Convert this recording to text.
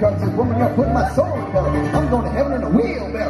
because this woman here put my soul in her. I'm going to heaven in a wheelbarrow.